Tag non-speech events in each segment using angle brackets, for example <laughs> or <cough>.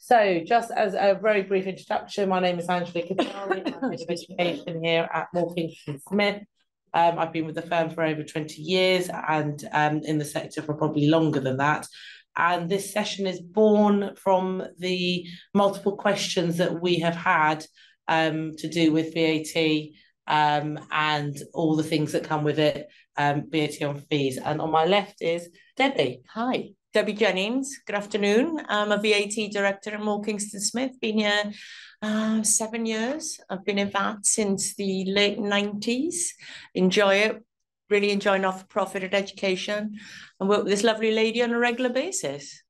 So just as a very brief introduction, my name is Angela Katari. I'm Head of <laughs> Education here at Moore Smith. Um, I've been with the firm for over 20 years and um, in the sector for probably longer than that. And this session is born from the multiple questions that we have had um, to do with VAT um, and all the things that come with it, um, VAT on fees. And on my left is Debbie. Hi. Debbie Jennings, good afternoon. I'm a VAT director at Moore Kingston Smith, been here uh, seven years. I've been in VAT since the late 90s. Enjoy it, really enjoy not-for-profit at education and work with this lovely lady on a regular basis.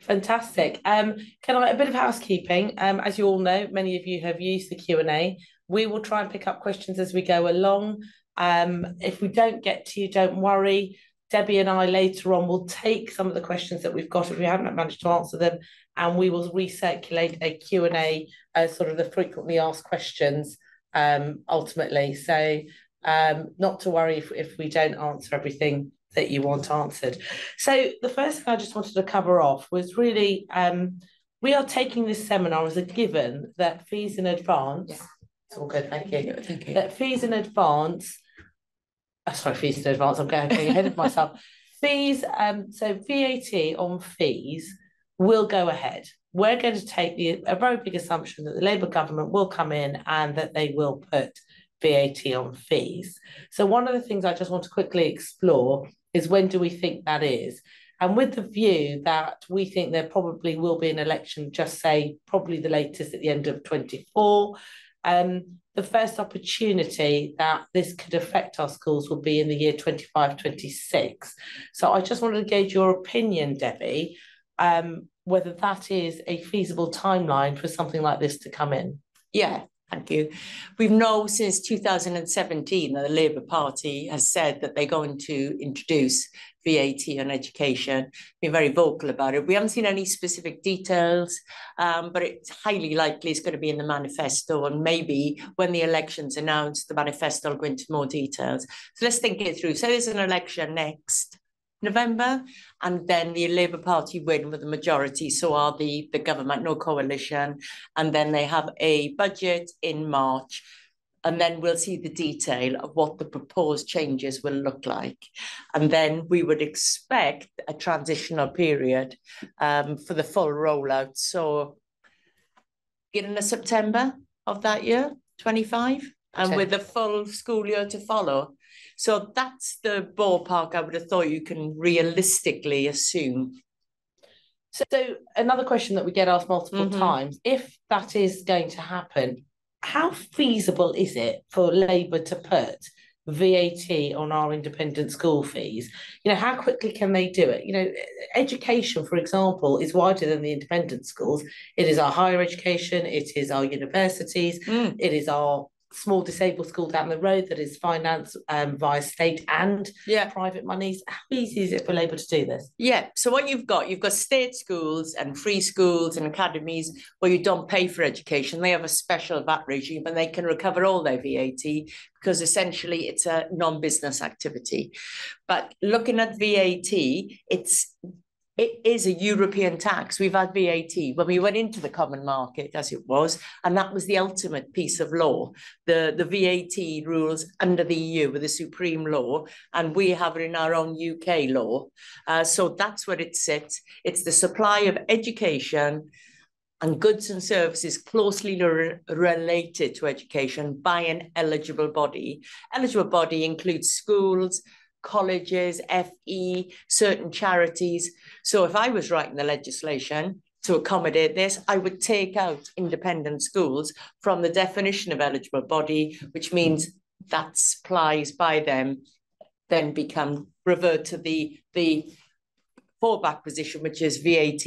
Fantastic. Um, can I a bit of housekeeping? Um, as you all know, many of you have used the Q and A. We will try and pick up questions as we go along. Um, if we don't get to you, don't worry. Debbie and I later on will take some of the questions that we've got if we haven't managed to answer them, and we will recirculate a Q&A, uh, sort of the frequently asked questions um, ultimately. So um, not to worry if, if we don't answer everything that you want answered. So the first thing I just wanted to cover off was really, um, we are taking this seminar as a given that fees in advance, yeah. it's all good, thank you, thank you. that fees in advance sorry, fees in advance, I'm going ahead of myself. <laughs> fees, um, so VAT on fees will go ahead. We're going to take the, a very big assumption that the Labour government will come in and that they will put VAT on fees. So one of the things I just want to quickly explore is when do we think that is? And with the view that we think there probably will be an election, just say probably the latest at the end of 24, um, the first opportunity that this could affect our schools will be in the year 25, 26. So I just wanted to gauge your opinion, Debbie, um, whether that is a feasible timeline for something like this to come in. Yeah, Thank you. We've known since 2017 that the Labour Party has said that they're going to introduce VAT on education, been very vocal about it. We haven't seen any specific details, um, but it's highly likely it's going to be in the manifesto. And maybe when the election's announced, the manifesto will go into more details. So let's think it through. So there's an election next November, and then the Labour Party win with a majority. So are the, the government, no coalition. And then they have a budget in March and then we'll see the detail of what the proposed changes will look like. And then we would expect a transitional period um, for the full rollout. So beginning of September of that year, 25, and with the full school year to follow. So that's the ballpark I would have thought you can realistically assume. So another question that we get asked multiple mm -hmm. times, if that is going to happen, how feasible is it for Labour to put VAT on our independent school fees? You know, how quickly can they do it? You know, education, for example, is wider than the independent schools. It is our higher education, it is our universities, mm. it is our small disabled school down the road that is financed um, via state and yeah. private monies. How easy is it for Labour to do this? Yeah. So what you've got, you've got state schools and free schools and academies where you don't pay for education. They have a special VAT regime and they can recover all their VAT because essentially it's a non-business activity. But looking at VAT, it's it is a European tax. We've had VAT when we went into the common market, as it was, and that was the ultimate piece of law. The, the VAT rules under the EU were the supreme law, and we have it in our own UK law. Uh, so that's where it sits. It's the supply of education and goods and services closely re related to education by an eligible body. Eligible body includes schools, colleges, FE, certain charities. So if I was writing the legislation to accommodate this, I would take out independent schools from the definition of eligible body, which means that supplies by them then become revert to the the fallback position, which is VAT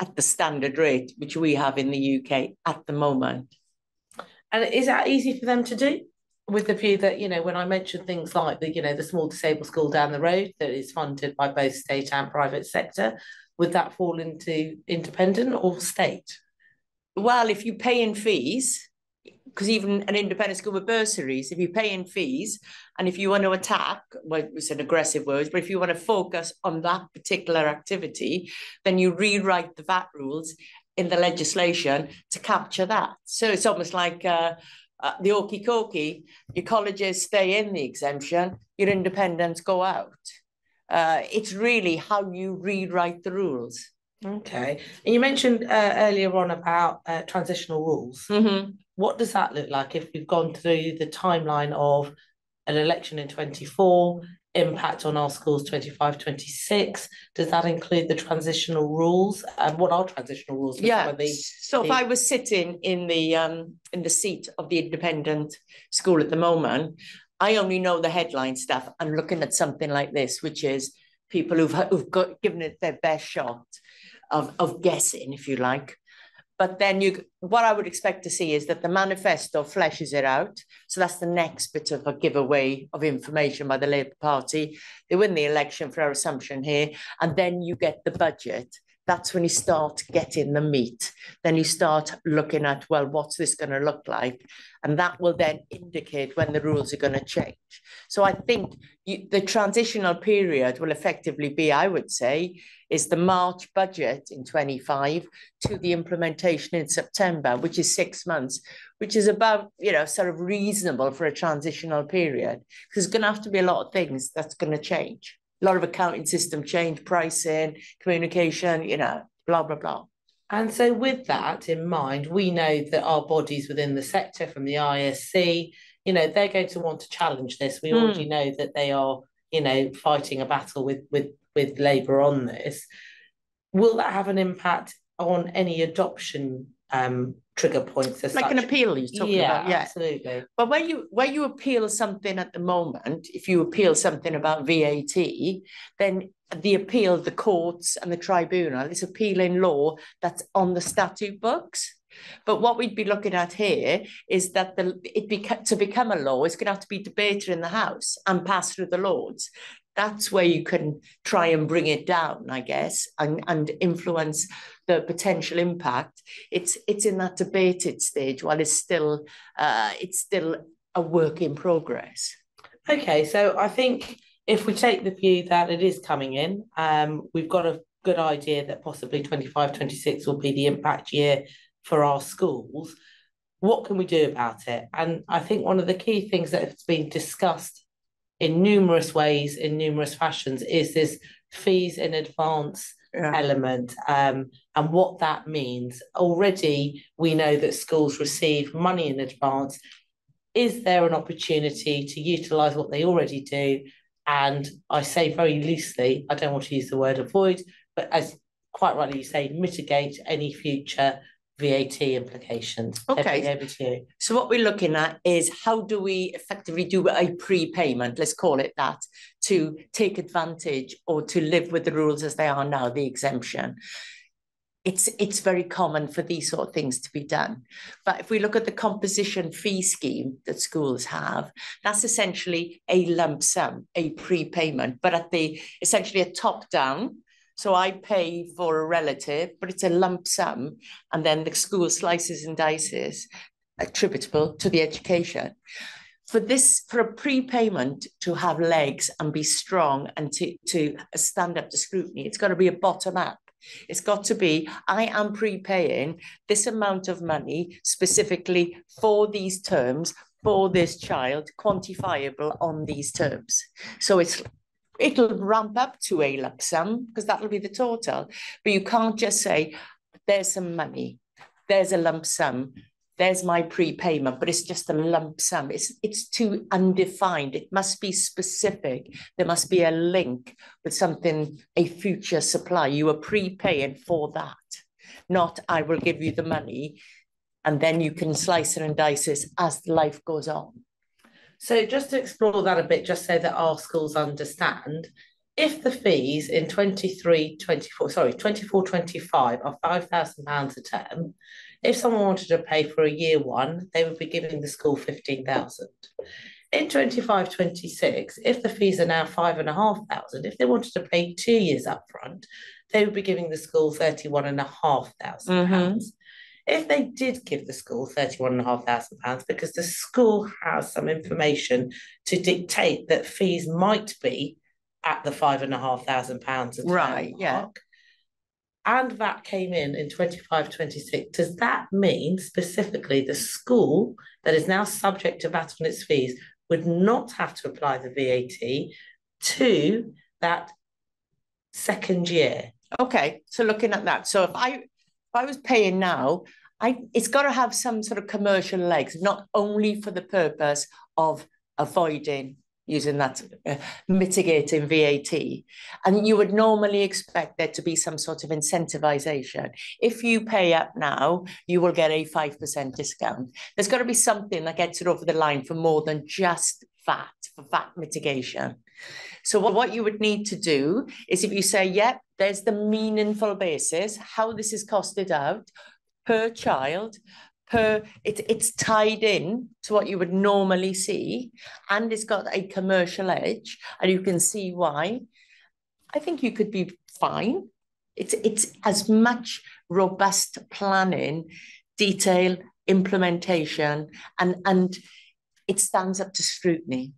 at the standard rate, which we have in the UK at the moment. And is that easy for them to do? With the view that you know when I mentioned things like the you know the small disabled school down the road that is funded by both state and private sector, would that fall into independent or state? Well, if you pay in fees, because even an independent school with bursaries, if you pay in fees and if you want to attack, well, it's an aggressive word, but if you want to focus on that particular activity, then you rewrite the VAT rules in the legislation to capture that. So it's almost like uh, uh, the okey cokey, your colleges stay in the exemption, your independents go out. Uh, it's really how you rewrite the rules. Okay. And you mentioned uh, earlier on about uh, transitional rules. Mm-hmm. What does that look like if we've gone through the timeline of an election in 24, impact on our schools 25, 26? Does that include the transitional rules? And what are transitional rules? Yeah. The, so the... if I was sitting in the um in the seat of the independent school at the moment, I only know the headline stuff. I'm looking at something like this, which is people who've who've got given it their best shot of, of guessing, if you like. But then you, what I would expect to see is that the manifesto fleshes it out. So that's the next bit of a giveaway of information by the Labour Party. They win the election for our assumption here, and then you get the budget that's when you start getting the meat. Then you start looking at, well, what's this going to look like? And that will then indicate when the rules are going to change. So I think you, the transitional period will effectively be, I would say, is the March budget in 25 to the implementation in September, which is six months, which is about, you know, sort of reasonable for a transitional period. Because there's going to have to be a lot of things that's going to change a lot of accounting system change, pricing, communication, you know, blah, blah, blah. And so, with that in mind, we know that our bodies within the sector, from the ISC, you know, they're going to want to challenge this. We mm. already know that they are, you know, fighting a battle with with with Labour on this. Will that have an impact on any adoption um, trigger points as like such. an appeal you're talking yeah, about yeah. absolutely. But when you when you appeal something at the moment if you appeal something about vat then the appeal the courts and the tribunal is appealing law that's on the statute books. But what we'd be looking at here is that the it beca- to become a law it's going to have to be debated in the house and passed through the lords that's where you can try and bring it down, I guess, and, and influence the potential impact. It's it's in that debated stage while it's still uh, it's still a work in progress. Okay, so I think if we take the view that it is coming in, um, we've got a good idea that possibly 25, 26 will be the impact year for our schools. What can we do about it? And I think one of the key things that has been discussed in numerous ways, in numerous fashions, is this fees in advance yeah. element um, and what that means. Already, we know that schools receive money in advance. Is there an opportunity to utilise what they already do? And I say very loosely, I don't want to use the word avoid, but as quite rightly you say, mitigate any future VAT implications. Okay. Over to you. So what we're looking at is how do we effectively do a prepayment, let's call it that, to take advantage or to live with the rules as they are now, the exemption. It's it's very common for these sort of things to be done. But if we look at the composition fee scheme that schools have, that's essentially a lump sum, a prepayment, but at the essentially a top down so I pay for a relative, but it's a lump sum, and then the school slices and dices attributable to the education. For this, for a prepayment to have legs and be strong and to, to stand up to scrutiny, it's got to be a bottom up. It's got to be, I am prepaying this amount of money specifically for these terms for this child, quantifiable on these terms. So it's it'll ramp up to a lump sum because that'll be the total. But you can't just say, there's some money, there's a lump sum, there's my prepayment, but it's just a lump sum. It's it's too undefined. It must be specific. There must be a link with something, a future supply. You are prepaying for that, not I will give you the money, and then you can slice it and dice it as life goes on. So just to explore that a bit, just so that our schools understand, if the fees in 23, 24, sorry, 24, 25 are £5,000 a term, if someone wanted to pay for a year one, they would be giving the school 15,000. In 25, 26, if the fees are now five and a half thousand, if they wanted to pay two years up front, they would be giving the school 31 and a half thousand pounds if they did give the school £31,500 because the school has some information to dictate that fees might be at the £5,500 right, yeah. and that came in in 25, 26, does that mean specifically the school that is now subject to VAT on its fees would not have to apply the VAT to that second year? Okay, so looking at that, so if I if I was paying now, I it's got to have some sort of commercial legs, not only for the purpose of avoiding using that uh, mitigating VAT. And you would normally expect there to be some sort of incentivization. If you pay up now, you will get a 5% discount. There's got to be something that gets it over the line for more than just VAT, for VAT mitigation. So what you would need to do is if you say, yep, yeah, there's the meaningful basis, how this is costed out per child, per it, it's tied in to what you would normally see and it's got a commercial edge and you can see why. I think you could be fine. It's it's as much robust planning detail implementation and and it stands up to scrutiny.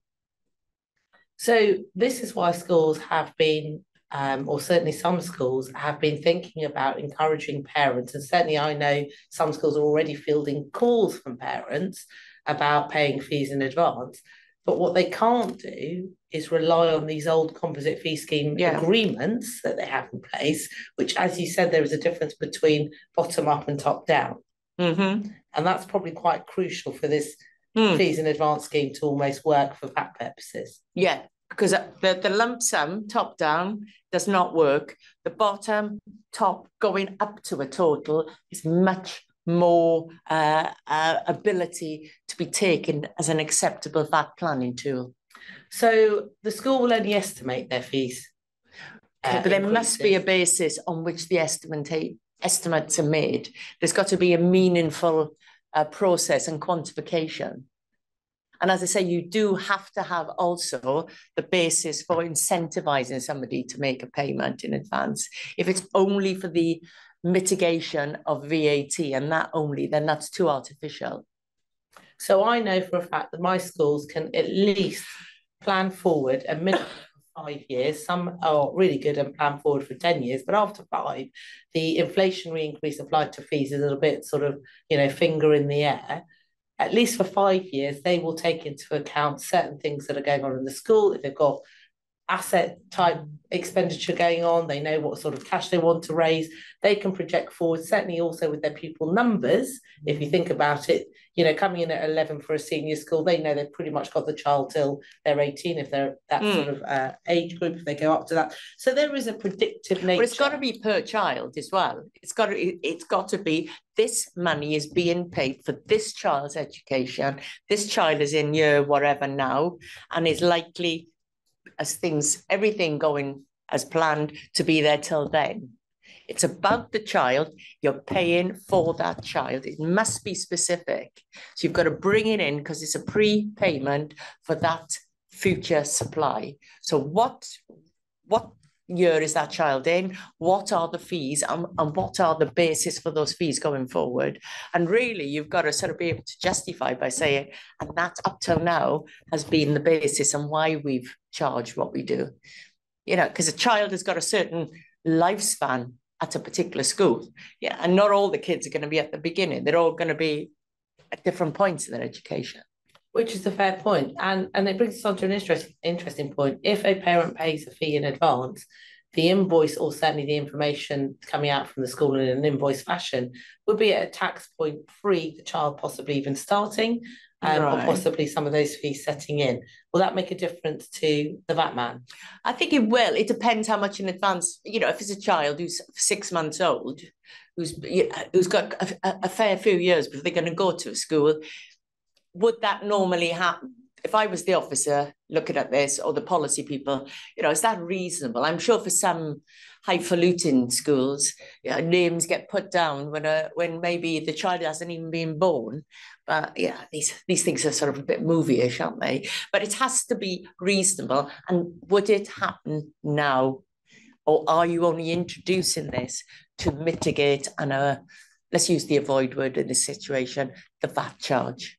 So this is why schools have been um, or certainly some schools have been thinking about encouraging parents, and certainly I know some schools are already fielding calls from parents about paying fees in advance. But what they can't do is rely on these old composite fee scheme yeah. agreements that they have in place, which, as you said, there is a difference between bottom up and top down. Mm-hmm. And that's probably quite crucial for this mm. fees in advance scheme to almost work for VAT purposes. Yeah, because the, the lump sum top down does not work. The bottom top going up to a total is much more uh, uh, ability to be taken as an acceptable VAT planning tool. So the school will only estimate their fees. Uh, but there must be a basis on which the estimate estimates are made. There's got to be a meaningful uh, process and quantification. And as I say, you do have to have also the basis for incentivizing somebody to make a payment in advance. If it's only for the mitigation of VAT and that only, then that's too artificial. So I know for a fact that my schools can at least plan forward a minimum five years. Some are really good and plan forward for 10 years, but after five, the inflationary increase applied to fees is a little bit sort of, you know, finger in the air at least for five years, they will take into account certain things that are going on in the school. If they've got asset type expenditure going on, they know what sort of cash they want to raise, they can project forward, certainly also with their pupil numbers. If you think about it, you know, coming in at 11 for a senior school, they know they've pretty much got the child till they're 18 if they're that mm. sort of uh, age group, if they go up to that. So there is a predictive nature. But it's got to be per child as well. It's got to, it's got to be this money is being paid for this child's education. This child is in year whatever now and is likely as things, everything going as planned to be there till then. It's about the child. You're paying for that child. It must be specific. So you've got to bring it in because it's a prepayment for that future supply. So what what year is that child in? What are the fees and, and what are the basis for those fees going forward? And really, you've got to sort of be able to justify by saying, and that up till now has been the basis and why we've charged what we do. You know, because a child has got a certain lifespan at a particular school. Yeah, and not all the kids are going to be at the beginning. They're all going to be at different points in their education. Which is a fair point. And and it brings us on to an interesting interesting point. If a parent pays a fee in advance, the invoice or certainly the information coming out from the school in an invoice fashion would be at a tax point free the child possibly even starting um, right. or possibly some of those fees setting in. Will that make a difference to the VAT man? I think it will. It depends how much in advance. You know, if it's a child who's six months old, who's who's got a, a fair few years before they're going to go to a school, would that normally happen? If I was the officer looking at this or the policy people, you know, is that reasonable? I'm sure for some highfalutin schools, names get put down when a when maybe the child hasn't even been born. But yeah, these these things are sort of a bit movie-ish, aren't they? But it has to be reasonable. And would it happen now? Or are you only introducing this to mitigate and uh, let's use the avoid word in this situation, the VAT charge?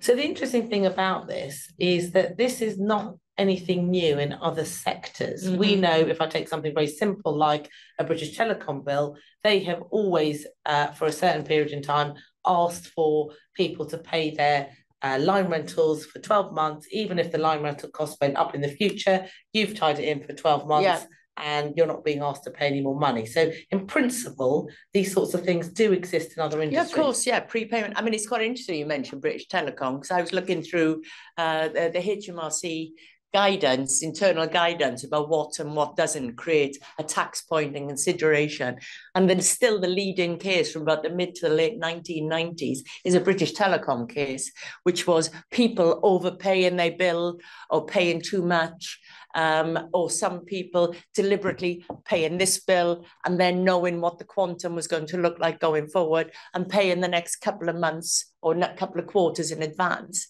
So the interesting thing about this is that this is not anything new in other sectors. Mm-hmm. We know if I take something very simple like a British Telecom bill, they have always, uh, for a certain period in time, asked for people to pay their uh, line rentals for 12 months, even if the line rental cost went up in the future, you've tied it in for 12 months. Yeah and you're not being asked to pay any more money. So, in principle, these sorts of things do exist in other industries. Yeah, of course, yeah, prepayment. I mean, it's quite interesting you mentioned British Telecom because I was looking through uh, the, the HMRC guidance, internal guidance about what and what doesn't create a tax point in consideration. And then still the leading case from about the mid to the late 1990s is a British Telecom case, which was people overpaying their bill or paying too much um, or some people deliberately paying this bill and then knowing what the quantum was going to look like going forward and paying the next couple of months or a couple of quarters in advance.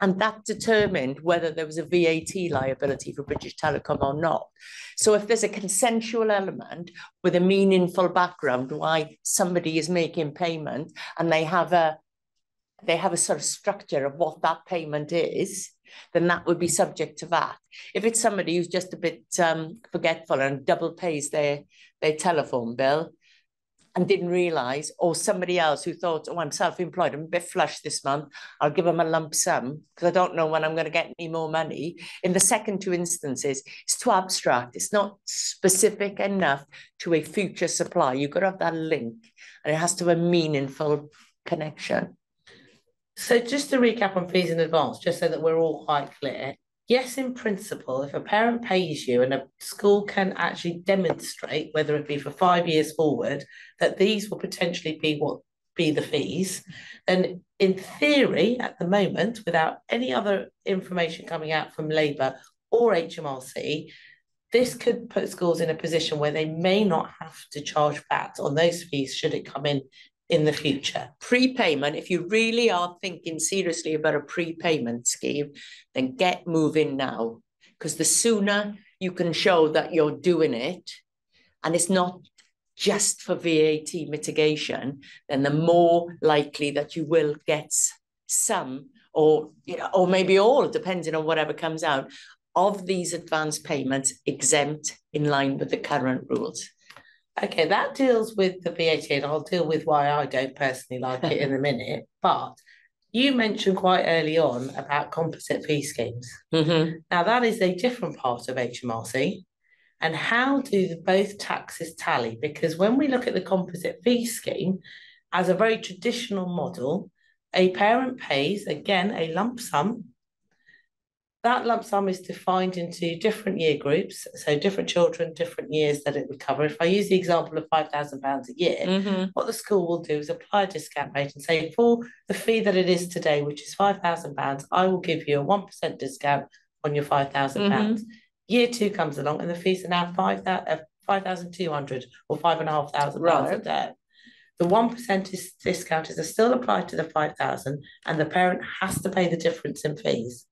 And that determined whether there was a VAT liability for British Telecom or not. So if there's a consensual element with a meaningful background why somebody is making payment and they have a they have a sort of structure of what that payment is, then that would be subject to VAT. If it's somebody who's just a bit um, forgetful and double pays their, their telephone bill and didn't realise, or somebody else who thought, oh, I'm self-employed, I'm a bit flush this month, I'll give them a lump sum because I don't know when I'm going to get any more money. In the second two instances, it's too abstract. It's not specific enough to a future supply. You've got to have that link and it has to have a meaningful connection. So just to recap on fees in advance, just so that we're all quite clear. Yes, in principle, if a parent pays you and a school can actually demonstrate, whether it be for five years forward, that these will potentially be what be the fees, then in theory, at the moment, without any other information coming out from Labour or HMRC, this could put schools in a position where they may not have to charge VAT on those fees should it come in in the future. Prepayment, if you really are thinking seriously about a prepayment scheme, then get moving now. Because the sooner you can show that you're doing it, and it's not just for VAT mitigation, then the more likely that you will get some or you know, or maybe all, depending on whatever comes out, of these advance payments exempt in line with the current rules. Okay, that deals with the VAT, and I'll deal with why I don't personally like it in a <laughs> minute. But you mentioned quite early on about composite fee schemes. Mm-hmm. Now, that is a different part of HMRC. And how do both taxes tally? Because when we look at the composite fee scheme as a very traditional model, a parent pays, again, a lump sum that lump sum is defined into different year groups, so different children, different years that it would cover. If I use the example of £5,000 a year, mm-hmm. what the school will do is apply a discount rate and say, for the fee that it is today, which is £5,000, I will give you a 1% discount on your £5,000. Mm-hmm. Year two comes along and the fees are now 5200 or £5,500 right. a day. The 1% discount is still applied to the 5000 and the parent has to pay the difference in fees.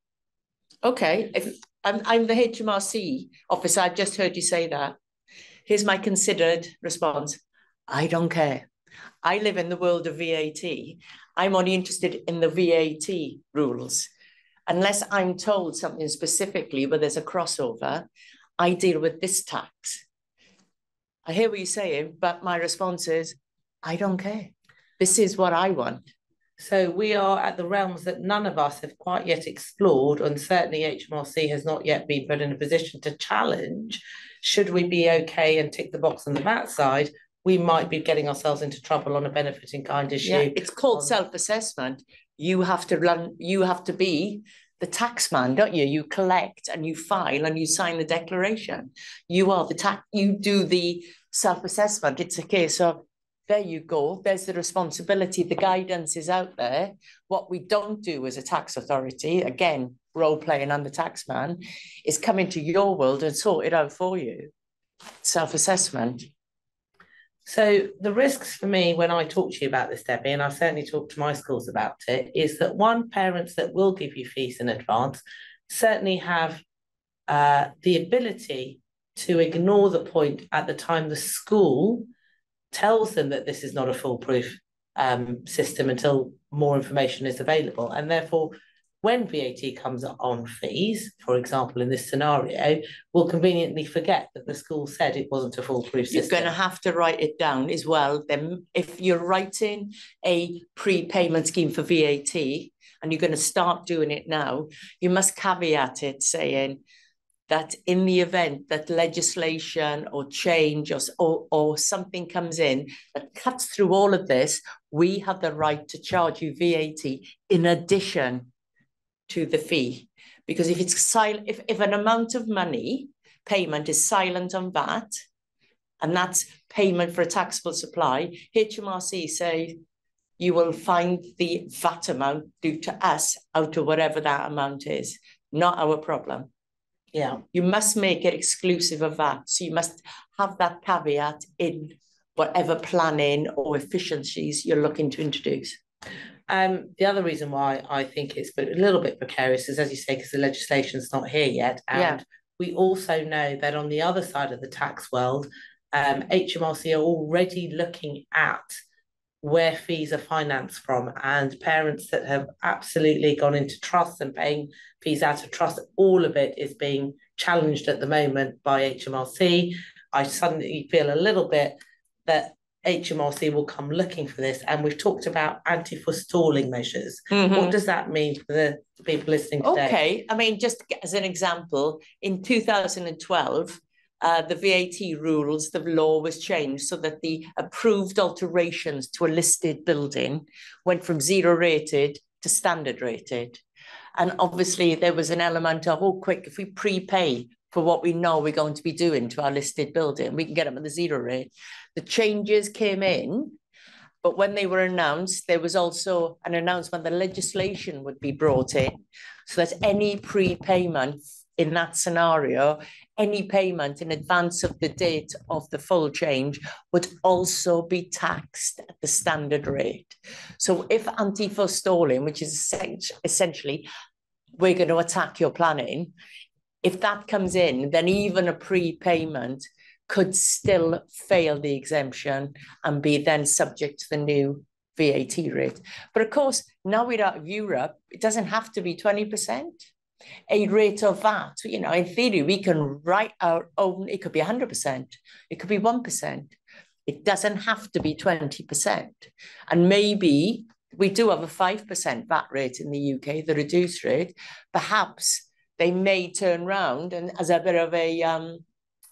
Okay, if I'm, I'm the HMRC officer, I just heard you say that. Here's my considered response. I don't care. I live in the world of VAT. I'm only interested in the VAT rules. Unless I'm told something specifically where there's a crossover, I deal with this tax. I hear what you're saying, but my response is, I don't care. This is what I want. So we are at the realms that none of us have quite yet explored, and certainly HMRC has not yet been put in a position to challenge. Should we be okay and tick the box on the VAT side, we might be getting ourselves into trouble on a benefit in kind issue. Yeah, it's called on... self-assessment. You have to run. You have to be the tax man, don't you? You collect and you file and you sign the declaration. You are the tax. You do the self-assessment. It's a case of there you go. There's the responsibility. The guidance is out there. What we don't do as a tax authority, again, role playing on the tax man, is come into your world and sort it out for you. Self assessment. So the risks for me when I talk to you about this, Debbie, and I've certainly talk to my schools about it, is that one, parents that will give you fees in advance certainly have uh, the ability to ignore the point at the time the school tells them that this is not a foolproof um, system until more information is available. And therefore, when VAT comes on fees, for example, in this scenario, we'll conveniently forget that the school said it wasn't a foolproof system. You're going to have to write it down as well. Then, if you're writing a prepayment scheme for VAT and you're going to start doing it now, you must caveat it saying that in the event that legislation or change or, or, or something comes in that cuts through all of this, we have the right to charge you VAT in addition to the fee. Because if it's silent, if, if an amount of money payment is silent on VAT, and that's payment for a taxable supply, HMRC say you will find the VAT amount due to us out of whatever that amount is, not our problem. Yeah. You must make it exclusive of that. So you must have that caveat in whatever planning or efficiencies you're looking to introduce. Um, the other reason why I think it's a little bit precarious is, as you say, because the legislation's not here yet. And yeah. we also know that on the other side of the tax world, um, HMRC are already looking at where fees are financed from and parents that have absolutely gone into trust and paying fees out of trust, all of it is being challenged at the moment by HMRC. I suddenly feel a little bit that HMRC will come looking for this. And we've talked about anti-forestalling measures. Mm-hmm. What does that mean for the, the people listening today? Okay, I mean, just as an example, in 2012, uh, the VAT rules, the law was changed so that the approved alterations to a listed building went from zero rated to standard rated. And obviously, there was an element of, oh, quick, if we prepay for what we know we're going to be doing to our listed building. We can get them at the zero rate. The changes came in, but when they were announced, there was also an announcement that legislation would be brought in so that any prepayment in that scenario, any payment in advance of the date of the full change would also be taxed at the standard rate. So if anti-forestalling, which is essentially we're going to attack your planning, if that comes in, then even a prepayment could still fail the exemption and be then subject to the new VAT rate. But of course, now we're out of Europe, it doesn't have to be 20%. A rate of VAT, you know, in theory, we can write our own, it could be 100%, it could be 1%. It doesn't have to be 20%. And maybe we do have a 5% VAT rate in the UK, the reduced rate. Perhaps they may turn around and as a bit of a um,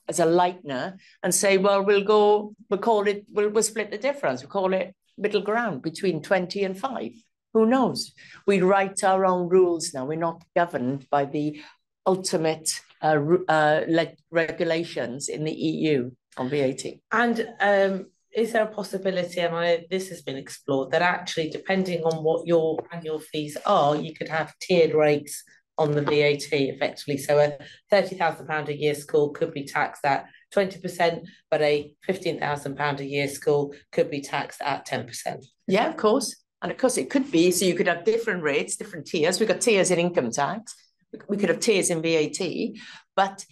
as a lightener and say, well, we'll go, we'll call it, we'll, we'll split the difference. We'll call it middle ground between 20 and five. Who knows? We write our own rules now. We're not governed by the ultimate uh, uh, regulations in the EU on VAT. And um, is there a possibility, and I, this has been explored, that actually, depending on what your annual fees are, you could have tiered rates on the VAT effectively. So a £30,000 a year school could be taxed at 20%, but a £15,000 a year school could be taxed at 10%. Yeah, of course. And of course, it could be. So you could have different rates, different tiers. We've got tiers in income tax. We could have tiers in VAT. But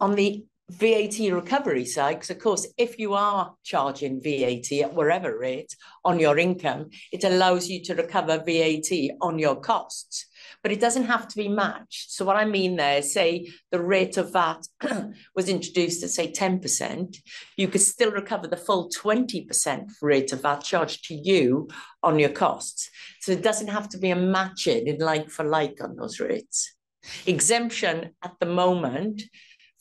on the VAT recovery side, because of course, if you are charging VAT at whatever rate on your income, it allows you to recover VAT on your costs but it doesn't have to be matched. So what I mean there is say the rate of VAT <clears throat> was introduced at say 10%, you could still recover the full 20% rate of VAT charged to you on your costs. So it doesn't have to be a matching in like for like on those rates. Exemption at the moment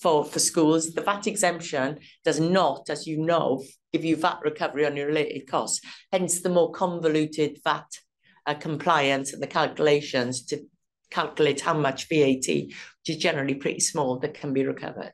for, for schools, the VAT exemption does not, as you know, give you VAT recovery on your related costs. Hence the more convoluted VAT uh, compliance and the calculations to calculate how much VAT, which is generally pretty small, that can be recovered.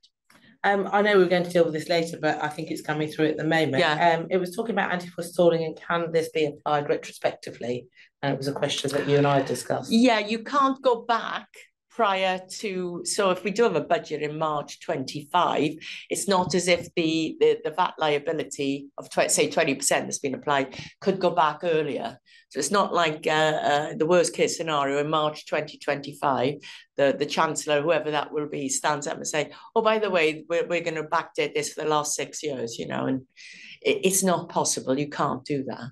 Um, I know we are going to deal with this later, but I think it's coming through at the moment. Yeah. Um, it was talking about anti-forestalling and can this be applied retrospectively? And it was a question that you and I discussed. Yeah, you can't go back prior to so if we do have a budget in March 25 it's not as if the the, the VAT liability of tw- say 20% that's been applied could go back earlier so it's not like uh, uh, the worst case scenario in March 2025 the the chancellor whoever that will be stands up and say oh by the way we're, we're going to backdate this for the last six years you know and it, it's not possible you can't do that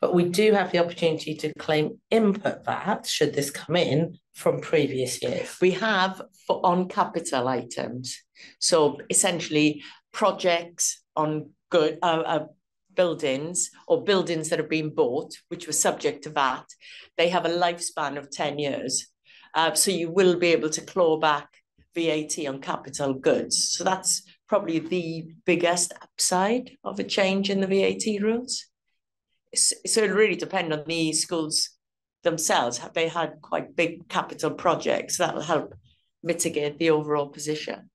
but we do have the opportunity to claim input VAT should this come in from previous years. We have for on capital items. So essentially projects on good uh, uh, buildings or buildings that have been bought, which were subject to VAT, they have a lifespan of 10 years. Uh, so you will be able to claw back VAT on capital goods. So that's probably the biggest upside of a change in the VAT rules. So it really depends on the schools themselves. Have they had quite big capital projects that will help mitigate the overall position?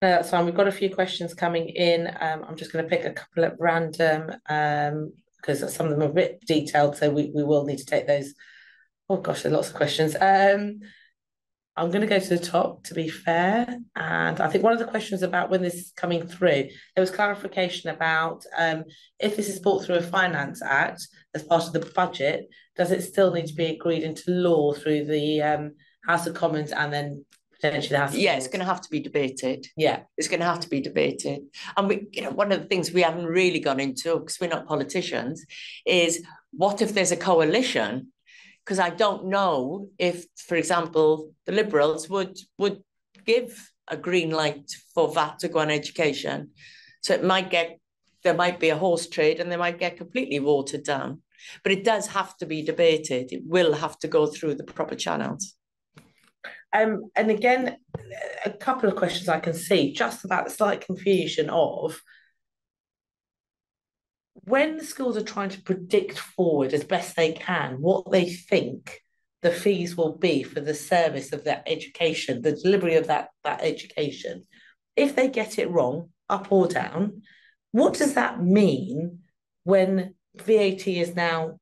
No, that's fine. We've got a few questions coming in. Um, I'm just going to pick a couple at random um, because some of them are a bit detailed, so we, we will need to take those. Oh gosh, there's lots of questions. Um, I'm going to go to the top to be fair. And I think one of the questions about when this is coming through, there was clarification about um, if this is brought through a finance act as part of the budget, does it still need to be agreed into law through the um, House of Commons and then potentially House Yeah, it's going to have to be debated. Yeah. It's going to have to be debated. And we, you know, one of the things we haven't really gone into, because we're not politicians, is what if there's a coalition because I don't know if, for example, the Liberals would would give a green light for VAT to go on education. So it might get there might be a horse trade and they might get completely watered down. But it does have to be debated. It will have to go through the proper channels. Um, and again, a couple of questions I can see just about the slight confusion of when the schools are trying to predict forward as best they can what they think the fees will be for the service of that education, the delivery of that, that education, if they get it wrong, up or down, what does that mean when VAT is now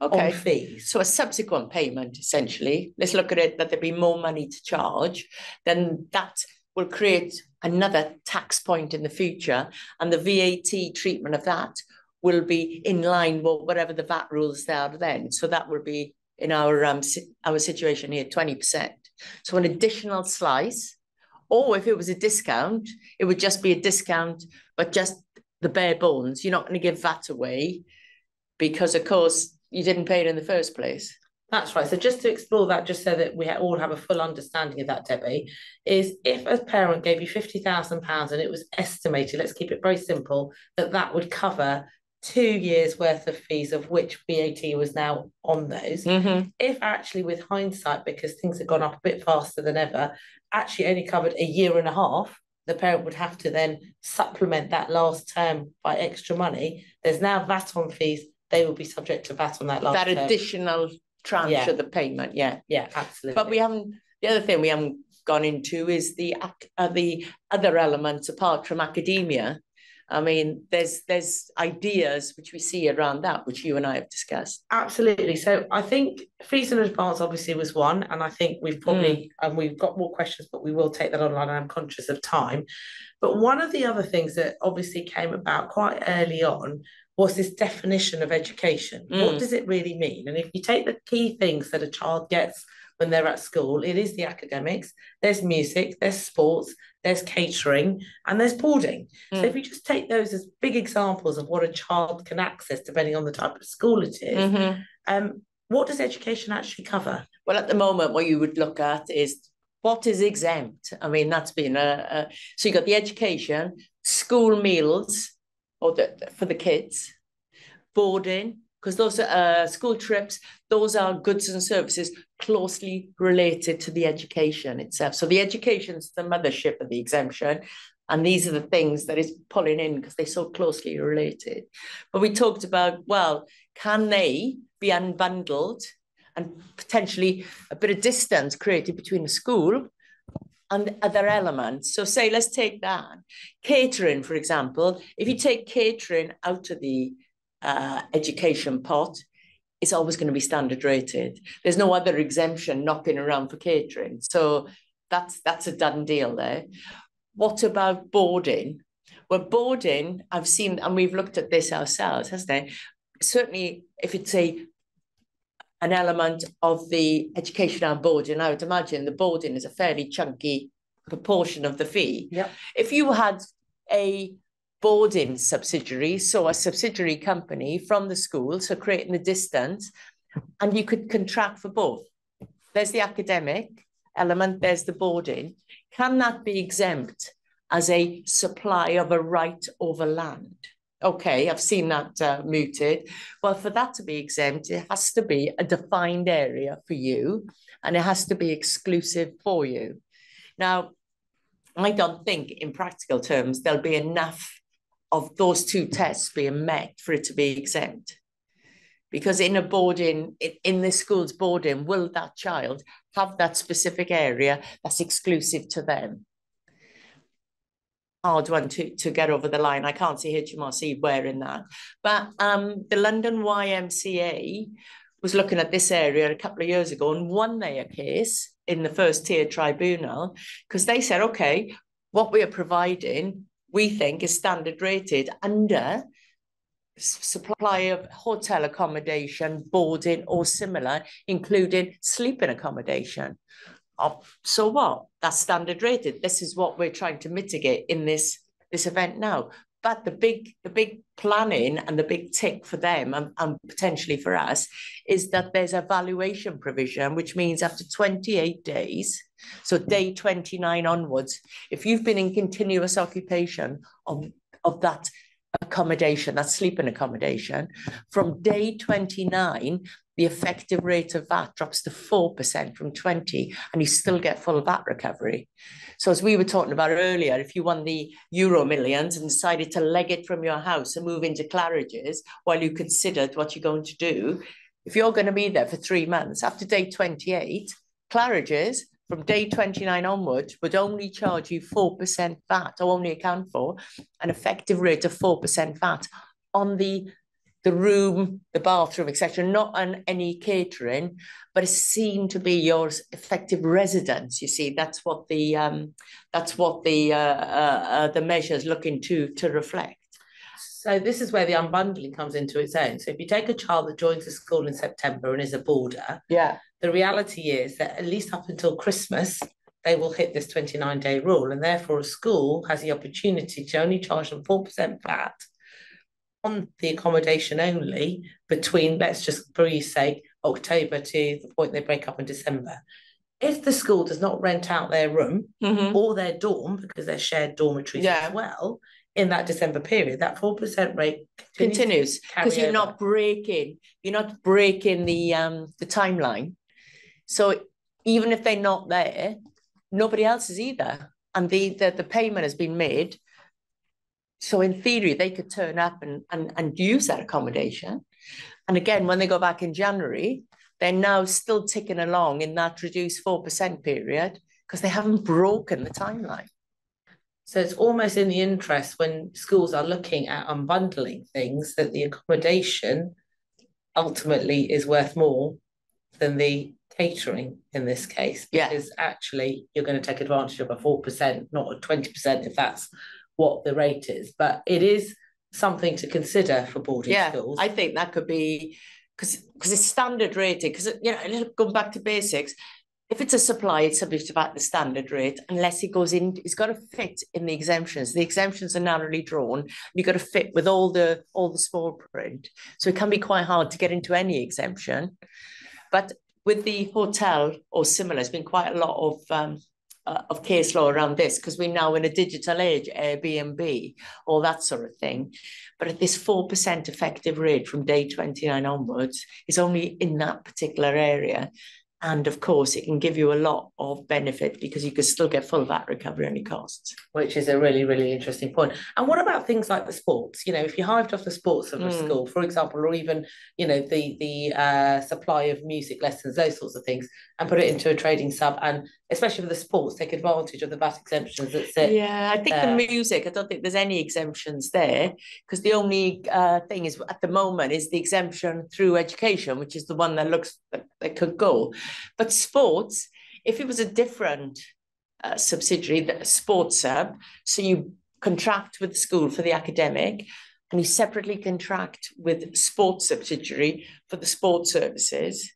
okay. on fees? So a subsequent payment, essentially, let's look at it that there be more money to charge, then that will create another tax point in the future, and the VAT treatment of that will be in line with whatever the VAT rules there are then. So that will be in our um our situation here, 20%. So an additional slice, or if it was a discount, it would just be a discount, but just the bare bones. You're not going to give VAT away because, of course, you didn't pay it in the first place. That's right. So just to explore that, just so that we all have a full understanding of that, Debbie, is if a parent gave you fifty thousand pounds and it was estimated, let's keep it very simple, that that would cover two years worth of fees of which VAT was now on those. Mm-hmm. If actually with hindsight, because things have gone up a bit faster than ever, actually only covered a year and a half, the parent would have to then supplement that last term by extra money. There's now VAT on fees. They will be subject to VAT on that last that term. additional tranche yeah. of the payment. Yeah, yeah, absolutely. But we haven't. The other thing we haven't gone into is the uh, the other elements apart from academia I mean, there's there's ideas which we see around that, which you and I have discussed. Absolutely. So I think fees in advance obviously was one, and I think we've probably mm. and we've got more questions, but we will take that online. I'm conscious of time. But one of the other things that obviously came about quite early on was this definition of education. Mm. What does it really mean? And if you take the key things that a child gets when they're at school, it is the academics, there's music, there's sports, there's catering, and there's boarding. Mm. So if you just take those as big examples of what a child can access, depending on the type of school it is, mm-hmm. um, what does education actually cover? Well, at the moment, what you would look at is what is exempt. I mean, that's been a, a so you got the education, school meals, or the, for the kids, boarding, because those are uh, school trips, those are goods and services closely related to the education itself. So the education is the mothership of the exemption. And these are the things that is pulling in because they're so closely related. But we talked about, well, can they be unbundled and potentially a bit of distance created between the school and other elements. So say, let's take that. Catering, for example, if you take catering out of the uh, education pot, it's always going to be standard rated. There's no other exemption knocking around for catering. So that's that's a done deal there. What about boarding? Well, boarding, I've seen, and we've looked at this ourselves, hasn't it? Certainly, if it's a an element of the education and boarding, I would imagine the boarding is a fairly chunky proportion of the fee. Yeah. If you had a boarding subsidiary, so a subsidiary company from the school, so creating the distance, and you could contract for both. There's the academic element, there's the boarding. Can that be exempt as a supply of a right over land? Okay, I've seen that uh, mooted. Well, for that to be exempt, it has to be a defined area for you and it has to be exclusive for you. Now, I don't think in practical terms there'll be enough of those two tests being met for it to be exempt. Because in a boarding, in, the school's boarding, will that child have that specific area that's exclusive to them? Hard one to, to get over the line. I can't see HMRC wearing that. But um, the London YMCA was looking at this area a couple of years ago and won their case in the first tier tribunal because they said, okay, what we are providing, we think is standard rated under supply of hotel accommodation, boarding or similar, including sleeping accommodation. Oh, so what? That's standard rated. This is what we're trying to mitigate in this, this event now. But the big, the big planning and the big tick for them and, and potentially for us is that there's a valuation provision, which means after 28 days, so day 29 onwards, if you've been in continuous occupation of, of that accommodation, that sleeping accommodation, from day 29, the effective rate of VAT drops to 4% from 20 and you still get full VAT recovery. So as we were talking about earlier, if you won the Euro Millions and decided to leg it from your house and move into Claridge's while you considered what you're going to do, if you're going to be there for three months, after day 28, Claridge's from day 29 onwards would only charge you 4% VAT or only account for an effective rate of 4% VAT on the the room, the bathroom, etc., not on any catering, but it's seen to be your effective residence. You see, that's what the um, that's what the uh, uh, uh, the measure is looking to to reflect. So this is where the unbundling comes into its own. So if you take a child that joins a school in September and is a boarder, yeah, the reality is that at least up until Christmas, they will hit this 29 day rule. And therefore, a school has the opportunity to only charge them 4% VAT on the accommodation only between, let's just for you sake, October to the point they break up in December. If the school does not rent out their room mm-hmm. or their dorm, because they're shared dormitories yeah. as well, in that December period, that 4% rate continues because you're over. not breaking, you're not breaking the um the timeline so even if they're not there, nobody else is either. And the, the, the payment has been made. So in theory, they could turn up and, and, and use that accommodation. And again, when they go back in January, they're now still ticking along in that reduced 4% period because they haven't broken the timeline. So it's almost in the interest when schools are looking at unbundling things that the accommodation ultimately is worth more than the catering in this case because yeah. actually you're going to take advantage of a 4%, not a 20% if that's what the rate is. But it is something to consider for boarding yeah, schools. I think that could be because because it's standard rating. Because you know, going back to basics, if it's a supply, it's subject to VAT the standard rate, unless it goes in, it's got to fit in the exemptions. The exemptions are narrowly drawn. You've got to fit with all the all the small print. So it can be quite hard to get into any exemption. But with the hotel or similar, there's been quite a lot of um, uh, of case law around this because we're now in a digital age, Airbnb, all that sort of thing. But at this 4% effective rate from day 29 onwards is only in that particular area. And of course, it can give you a lot of benefit because you can still get full VAT recovery on your costs. Which is a really, really interesting point. And what about things like the sports? You know, if you hived off the sports of a mm. school, for example, or even, you know, the the uh, supply of music lessons, those sorts of things, and put it into a trading sub and especially for the sports, take advantage of the VAT exemptions that sit. Yeah, I think the music, I don't think there's any exemptions there because the only uh, thing is at the moment is the exemption through education, which is the one that looks that, that could go. But sports, if it was a different uh, subsidiary, the sports sub, so you contract with the school for the academic and you separately contract with sports subsidiary for the sports services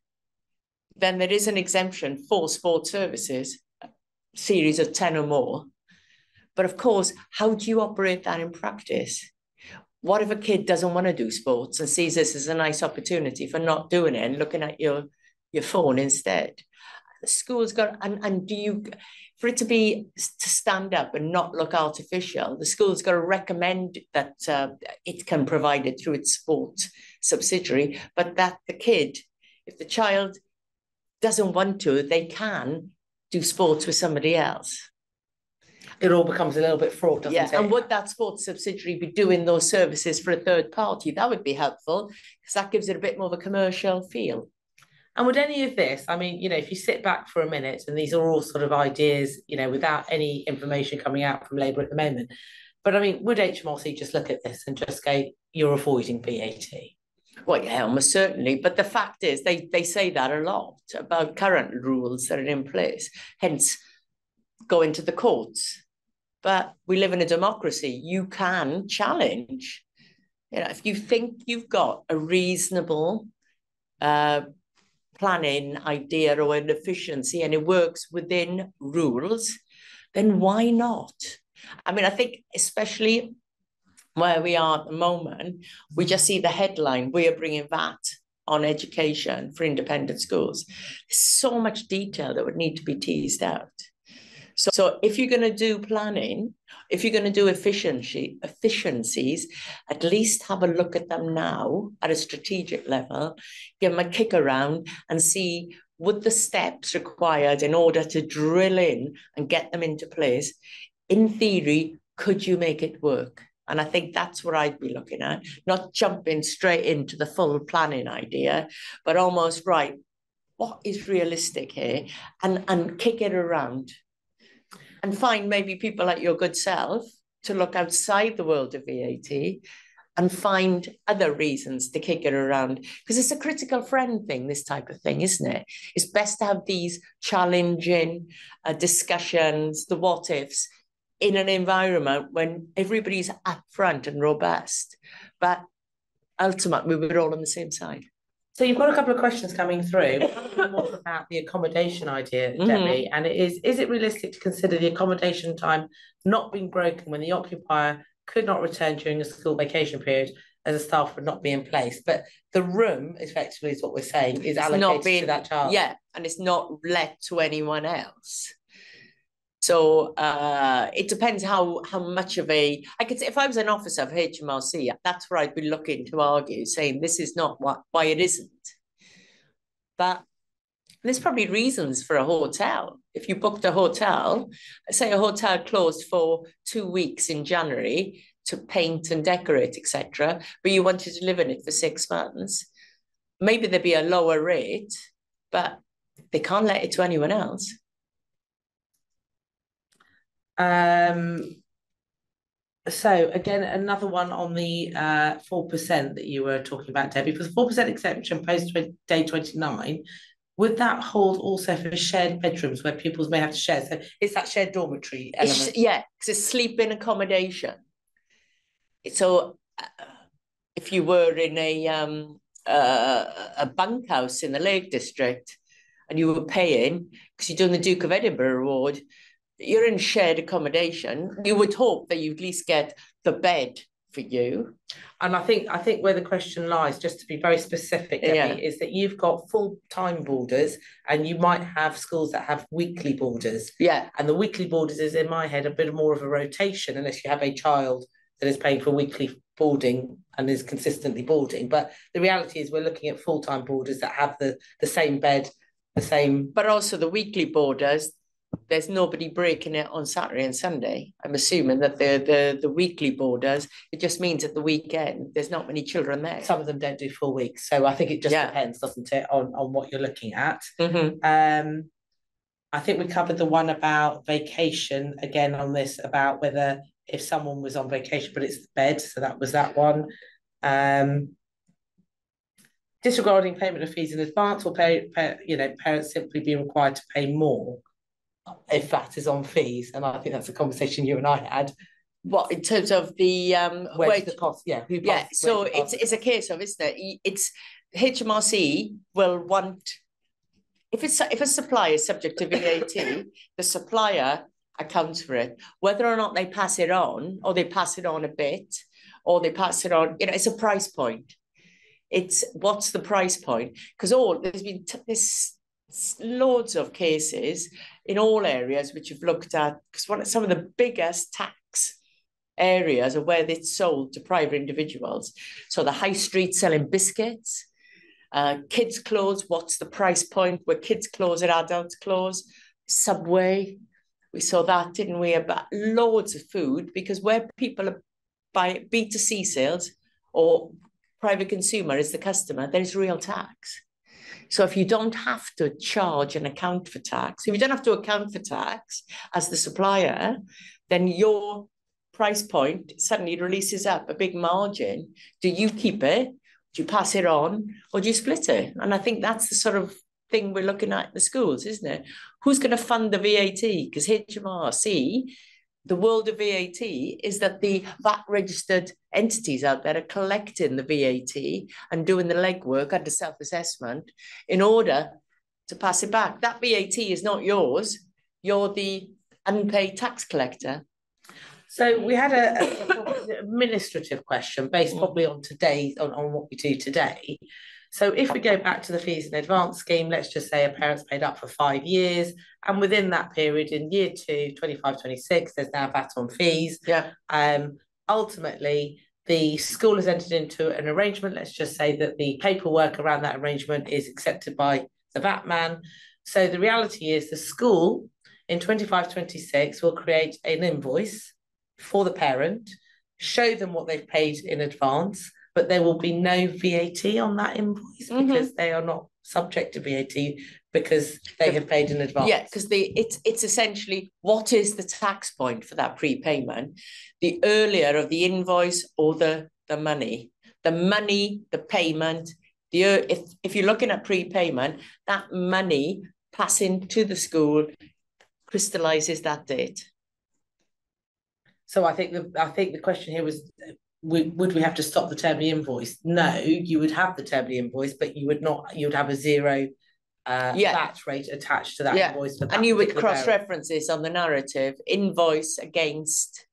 then there is an exemption for sports services, series of 10 or more. But of course, how do you operate that in practice? What if a kid doesn't want to do sports and sees this as a nice opportunity for not doing it and looking at your, your phone instead? The school's got, and, and do you, for it to be, to stand up and not look artificial, the school's got to recommend that uh, it can provide it through its sport subsidiary, but that the kid, if the child doesn't want to, they can do sports with somebody else it all becomes a little bit fraught, doesn't yeah. it? And would that sports subsidiary be doing those services for a third party? That would be helpful because that gives it a bit more of a commercial feel. And would any of this, I mean, you know, if you sit back for a minute, and these are all sort of ideas, you know, without any information coming out from Labour at the moment, but I mean, would HMRC just look at this and just go, you're avoiding VAT? Well, yeah, almost certainly. But the fact is, they, they say that a lot about current rules that are in place, hence going to the courts but we live in a democracy. You can challenge. You know, if you think you've got a reasonable uh, planning idea or an efficiency and it works within rules, then why not? I mean, I think especially where we are at the moment, we just see the headline, we are bringing VAT on education for independent schools. There's so much detail that would need to be teased out. So, so if you're going to do planning, if you're going to do efficiency efficiencies, at least have a look at them now at a strategic level, give them a kick around and see would the steps required in order to drill in and get them into place, in theory, could you make it work? And I think that's what I'd be looking at, not jumping straight into the full planning idea, but almost right, what is realistic here? And, and kick it around. And find maybe people like your good self to look outside the world of VAT and find other reasons to kick it around. Because it's a critical friend thing this type of thing isn't it? It's best to have these challenging uh, discussions the what ifs in an environment when everybody's upfront and robust but ultimately we're all on the same side so you've got a couple of questions coming through about the accommodation idea, <laughs> mm-hmm. Debbie, and it is is it realistic to consider the accommodation time not being broken when the occupier could not return during a school vacation period as a staff would not be in place, but the room effectively is what we're saying is allocated being, to that child. Yeah, and it's not let to anyone else. So uh, it depends how how much of a I could say if I was an officer of HMRC, that's where I'd be looking to argue, saying this is not what why it isn't. But there's probably reasons for a hotel. If you booked a hotel, say a hotel closed for two weeks in January to paint and decorate, etc., but you wanted to live in it for six months, maybe there'd be a lower rate, but they can't let it to anyone else. Um, so again, another one on the uh, 4% that you were talking about, Debbie, because 4% exemption post day 29, would that hold also for shared bedrooms where pupils may have to share? So it's that shared dormitory element? It's, yeah, because it's sleeping accommodation. So uh, if you were in a um, uh, a bunkhouse in the Lake District and you were paying, because you're doing the Duke of Edinburgh Award, you're in shared accommodation, you would hope that you'd at least get the bed for you. And I think I think where the question lies, just to be very specific, Debbie, yeah. is that you've got full time boarders, and you might have schools that have weekly boarders. Yeah. And the weekly boarders is in my head a bit more of a rotation, unless you have a child that is paying for weekly boarding and is consistently boarding. But the reality is, we're looking at full time boarders that have the the same bed, the same. But also the weekly boarders there's nobody breaking it on Saturday and Sunday. I'm assuming that the the the weekly boarders, it just means at the weekend there's not many children there. Some of them don't do full weeks, so I think it just yeah. depends, doesn't it, on on what you're looking at. Mm-hmm. Um, I think we covered the one about vacation again on this about whether if someone was on vacation, but it's the bed, so that was that one. Um, disregarding payment of fees in advance, or pay, pay you know parents simply be required to pay more if that is on fees. And I think that's a conversation you and I had. What in terms of the um where the cost? Yeah, who yeah. So it's it's a case of isn't it? It's HMRC will want if it's if a supplier is subject to VAT, <laughs> the supplier accounts for it. Whether or not they pass it on, or they pass it on a bit, or they pass it on, you know, it's a price point. It's what's the price point? Because all there's been there's loads of cases in all areas which you've looked at. Because one some of the biggest tax areas are where it's sold to private individuals. So the high street selling biscuits, uh, kids' clothes. What's the price point? Where kids' clothes are adults' clothes. Subway, we saw that, didn't we? About loads of food because where people by B2C sales or private consumer is the customer, there's real tax. So if you don't have to charge and account for tax, if you don't have to account for tax as the supplier, then your price point suddenly releases up a big margin. Do you keep it? Do you pass it on or do you split it? And I think that's the sort of thing we're looking at in the schools, isn't it? Who's going to fund the VAT? Because HMRC the world of VAT is that the VAT registered entities out there are collecting the VAT and doing the legwork under self assessment in order to pass it back. That VAT is not yours, you're the unpaid tax collector. So we had a, a administrative question based probably on today on, on what we do today. So if we go back to the fees in advance scheme, let's just say a parent's paid up for five years, and within that period, in year two, 25, 26, there's now VAT on fees. Yeah. Um, ultimately, the school has entered into an arrangement. Let's just say that the paperwork around that arrangement is accepted by the VAT man. So the reality is the school in 25, 26 will create an invoice for the parent, show them what they've paid in advance, but there will be no VAT on that invoice mm-hmm. because they are not subject to VAT because they have paid in advance. Yeah, because the it's it's essentially what is the tax point for that prepayment? The earlier of the invoice or the the money, the money, the payment. The if if you're looking at prepayment, that money passing to the school crystallizes that date. So I think the I think the question here was we, would we have to stop the termly invoice? No, you would have the termly invoice, but you would not. You would have a zero uh, yeah. VAT rate attached to that yeah. invoice. and you would cross reference this on the narrative invoice against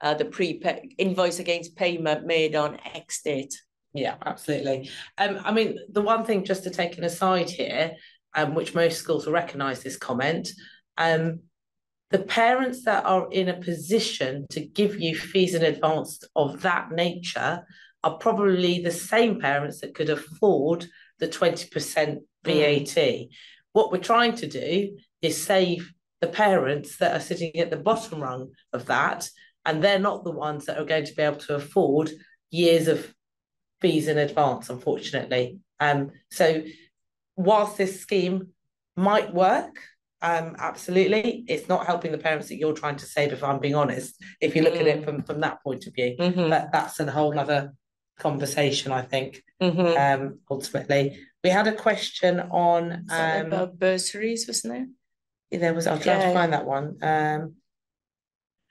uh, the pre invoice against payment made on X date. Yeah, absolutely. Um, I mean, the one thing just to take an aside here, um, which most schools will recognise this comment, um, the parents that are in a position to give you fees in advance of that nature are probably the same parents that could afford the 20% VAT. Mm. What we're trying to do is save the parents that are sitting at the bottom rung of that, and they're not the ones that are going to be able to afford years of fees in advance, unfortunately. Um, so, whilst this scheme might work, um, absolutely. It's not helping the parents that you're trying to save, if I'm being honest, if you look mm. at it mm. from, from that point of view. Mm-hmm. But that's a whole other conversation, I think, mm-hmm. um, ultimately. We had a question on um, about bursaries, wasn't there? Yeah, there was, I'll try yeah. to find that one. Um,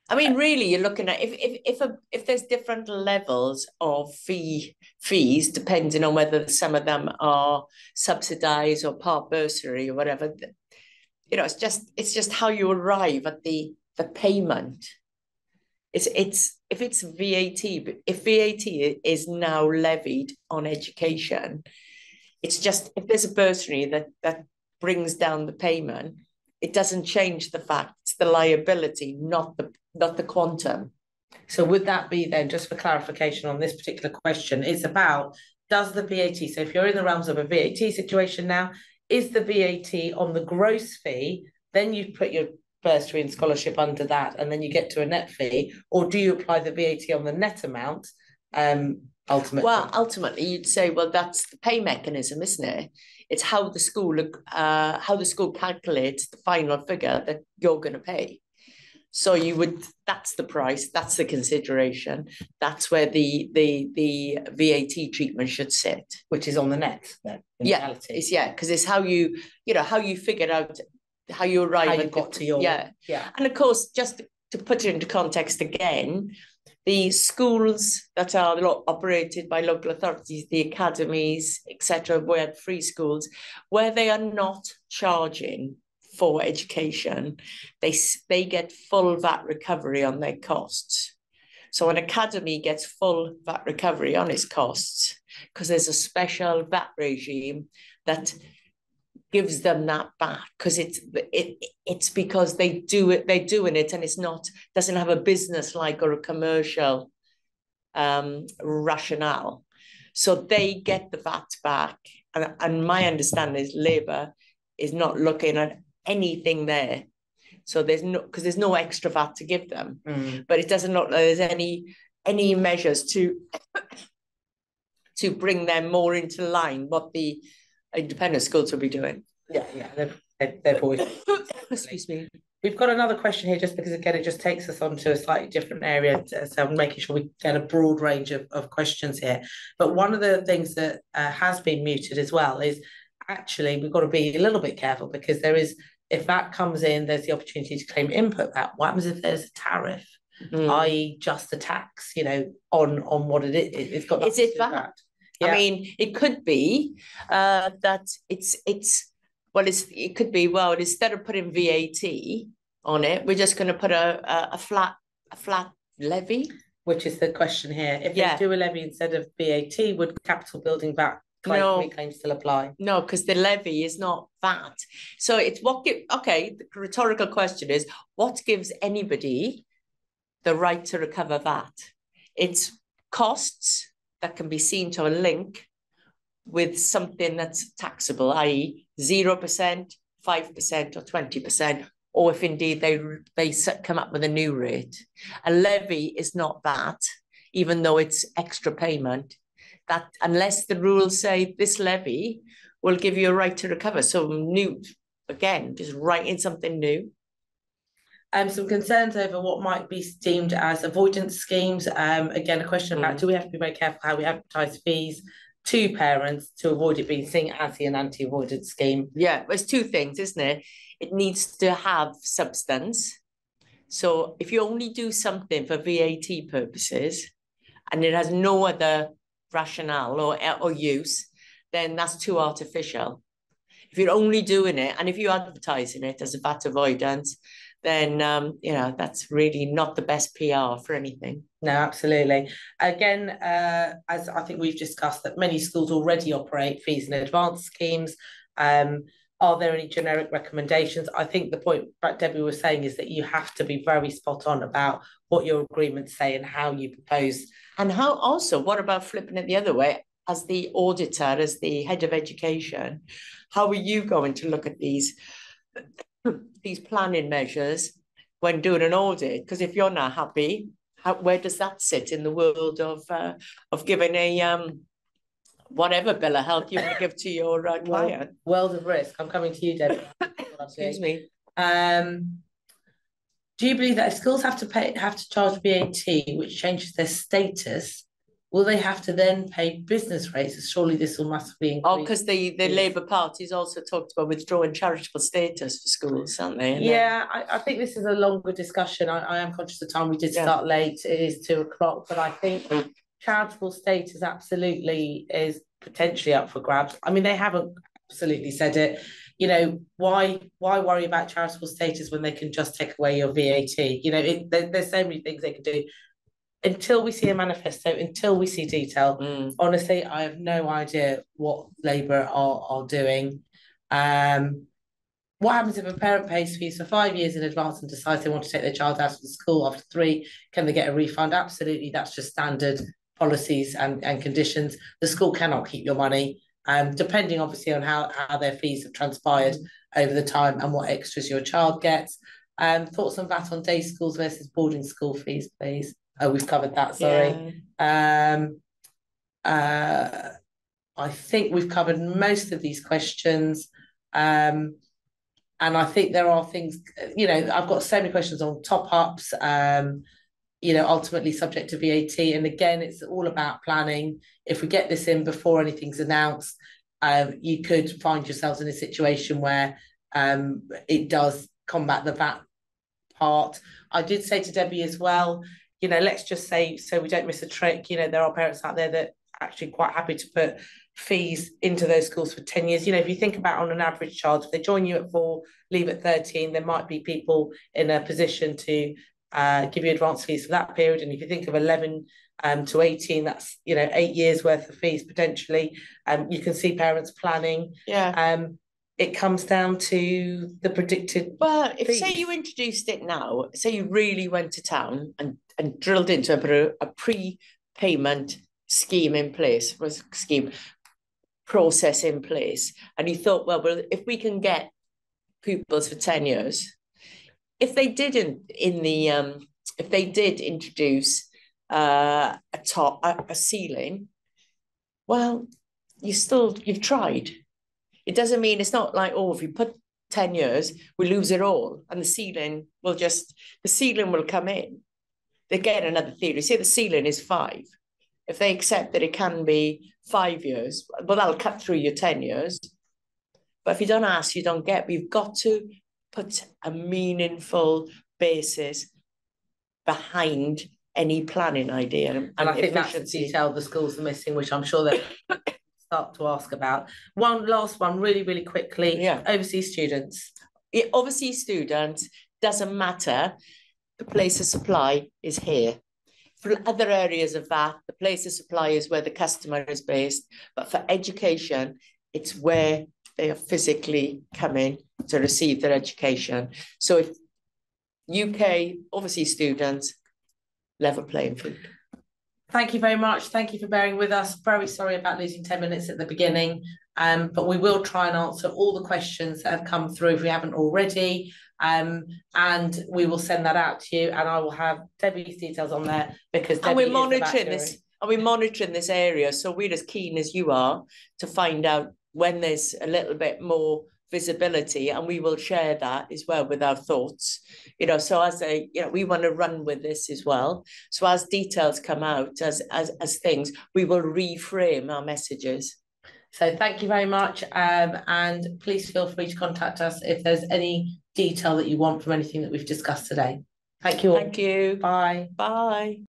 I mean, really, you're looking at if if if a, if there's different levels of fee fees depending on whether some of them are subsidised or part bursary or whatever you know, it's just it's just how you arrive at the the payment. It's it's if it's VAT, if VAT is now levied on education, it's just if there's a bursary that that brings down the payment, it doesn't change the fact it's the liability, not the not the quantum. So would that be then, just for clarification on this particular question, it's about does the VAT, so if you're in the realms of a VAT situation now, is the VAT on the gross fee, then you put your bursary and scholarship under that, and then you get to a net fee, or do you apply the VAT on the net amount? Um, ultimately, well, ultimately, you'd say, well, that's the pay mechanism, isn't it? It's how the school, uh, how the school calculates the final figure that you're going to pay. So you would that's the price, that's the consideration. That's where the the the VAT treatment should sit. Which is on the net then. yeah, reality. it's yeah, because it's how you, you know, how you figured out how you arrive how you got the, to your yeah. Yeah. And of course, just to put it into context again, the schools that are operated by local authorities, the academies, etc., where free schools, where they are not charging for education, they they get full VAT recovery on their costs. So an academy gets full VAT recovery on its costs because there's a special VAT regime that gives them that back because it's it it's because they do it they're doing it and it's not doesn't have a business like or a commercial um rationale so they get the VAT back and, and my understanding is Labour is not looking at anything there so there's no because there's no extra VAT to give them Mm. but it doesn't look like there's any any measures to <coughs> to bring them more into line what the independent schools will be doing. Yeah, yeah, they've, they've, they've always. <coughs> Excuse me. We've got another question here, just because again, it just takes us on to a slightly different area. So I'm making sure we get a broad range of, of questions here. But one of the things that uh, has been muted as well is actually we've got to be a little bit careful because there is, if that comes in, there's the opportunity to claim input VAT. What happens if there's a tariff, Mm. i.e. just a tax, you know, on, on what it is? It's got. Is it do with Yeah. I mean, it could be uh, that it's it's well, it's it could be well instead of putting VAT on it, we're just going to put a, a a flat a flat levy. Which is the question here. If Yeah. they do a levy instead of VAT, would capital building VAT claim, No. still apply? No, because the levy is not VAT. So it's what give okay, the rhetorical question is what gives anybody the right to recover VAT? It's costs that can be seen to a link with something that's taxable, i.e., zero percent, five percent, or twenty percent, or if indeed they they come up with a new rate. A levy is not that, even though it's extra payment. That unless the rules say this levy will give you a right to recover. So new, again, just writing something new. Um, some concerns over what might be deemed as avoidance schemes. Um, again, a question about Mm. do we have to be very careful how we advertise fees to parents to avoid it being seen as an anti-avoidance scheme? Yeah, there's two things, isn't it? It needs to have substance. So if you only do something for VAT purposes and it has no other rationale or, or use, then that's too artificial. If you're only doing it and if you're advertising it as a VAT avoidance, then um, you know that's really not the best PR for anything. No, absolutely. Again, uh, as I think we've discussed, that many schools already operate fees in advance schemes. Um, are there any generic recommendations? I think the point that Debbie was saying is that you have to be very spot on about what your agreements say and how you propose. And how also, what about flipping it the other way? As the auditor, as the head of education, how are you going to look at these <clears throat> these planning measures when doing an audit? Because if you're not happy, how, where does that sit in the world of uh, of giving a um whatever bill of health you want to <laughs> give to your uh, Well, client? World of risk. I'm coming to you, Debbie. <laughs> Excuse me. Um, do you believe that if schools have to pay have to charge VAT, which changes their status, will they have to then pay business rates? Surely this will massively increase. Oh, because the the. Labour Party's also talked about withdrawing charitable status for schools, aren't they? And Yeah, I, I think this is a longer discussion. I, I am conscious of time. We did Yeah. start late. It is two o'clock, but I think charitable status absolutely is potentially up for grabs. I mean, they haven't absolutely said it. You know, why why worry about charitable status when they can just take away your VAT? You know, it, there, there's so many things they can do. Until we see a manifesto, until we see detail, Mm. honestly, I have no idea what Labour are are doing. Um, what happens if a parent pays fees for five years in advance and decides they want to take their child out of the school after three? Can they get a refund? Absolutely, that's just standard policies and, and conditions. The school cannot keep your money, um, depending obviously on how, how their fees have transpired over the time and what extras your child gets. Um, thoughts on that on day schools versus boarding school fees, please. Oh, we've covered that, sorry. Yeah. Um, uh, I think we've covered most of these questions. Um, and I think there are things, you know, I've got so many questions on top ups, um, you know, ultimately subject to VAT. And again, it's all about planning. If we get this in before anything's announced, um, you could find yourselves in a situation where um, it does combat the VAT part. I did say to Debbie as well, you know, let's just say so we don't miss a trick. You know, there are parents out there that actually quite happy to put fees into those schools for 10 years. You know, if you think about on an average child, if they join you at four, leave at 13, there might be people in a position to uh, give you advance fees for that period. And if you think of 11 um, to 18, that's, you know, eight years worth of fees potentially. Um, you can see parents planning. Yeah. Um, it comes down to the predicted. Well, if say you introduced it now, say you really went to town and, and drilled into a, a pre-payment scheme in place, was scheme process in place, and you thought, well, well, if we can get pupils for 10 years, if they didn't in the um, if they did introduce uh, a top a, a ceiling, well, you still you've tried. It doesn't mean it's not like oh, if you put ten years, we lose it all, and the ceiling will just the ceiling will come in. They get another theory. Say the ceiling is five. If they accept that it can be five years, well, that'll cut through your ten years. But if you don't ask, you don't get. We've got to put a meaningful basis behind any planning idea and, And I think that's the efficiency. detail the schools are missing, which I'm sure they'll <laughs> start to ask about. One last one, really, really quickly. Yeah. Overseas students. Yeah, overseas students doesn't matter. The place of supply is here. For other areas of that, the place of supply is where the customer is based. But for education, it's where they are physically coming to receive their education. So if UK overseas students, level playing field. Thank you very much. Thank you for bearing with us. Very sorry about losing 10 minutes at the beginning. Um, but we will try and answer all the questions that have come through if we haven't already. Um, and we will send that out to you and I will have Debbie's details on there because And we're Debbie is the monitoring this, and we're monitoring this area, so we're as keen as you are to find out when there's a little bit more visibility, and we will share that as well with our thoughts. You know, so as a, you know, we want to run with this as well. So as details come out, as as as things, we will reframe our messages. So thank you very much. Um, and please feel free to contact us if there's any detail that you want from anything that we've discussed today. Thank you all. Thank you. Bye. Bye.